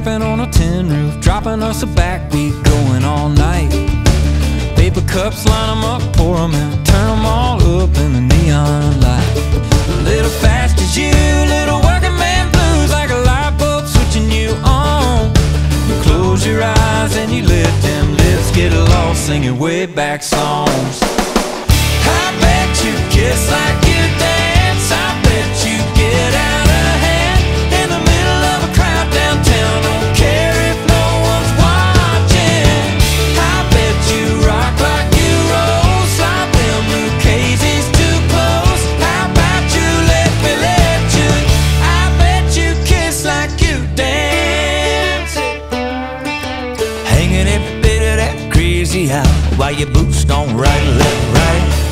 tapping on a tin roof, dropping us a backbeat, going all night. Paper cups, line them up, pour them out, turn them all up in the neon light. A little fast as you, little working man blues, like a light bulb switching you on. You close your eyes and you let them lips get lost, singing way back songs. I crazy out while your boots don't right, left, right.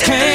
Can't.